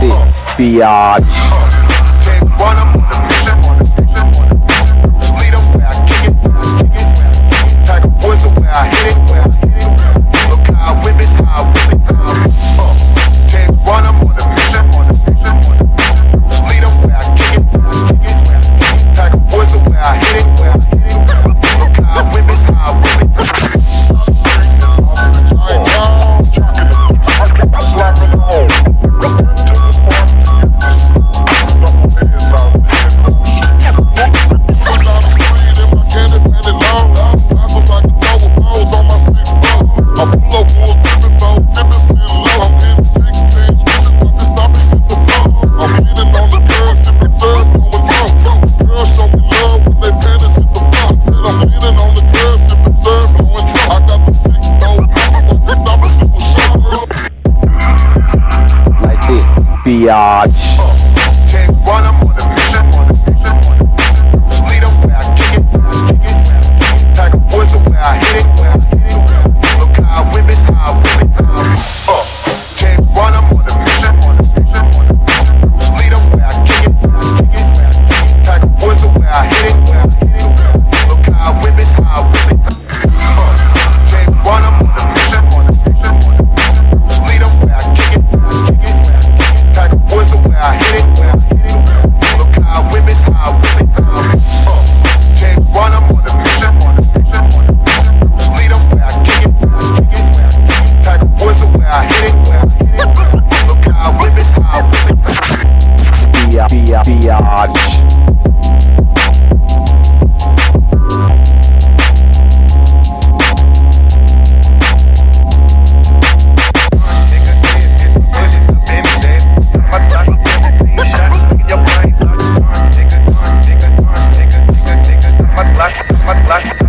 this, biatch. Biatch. Bye.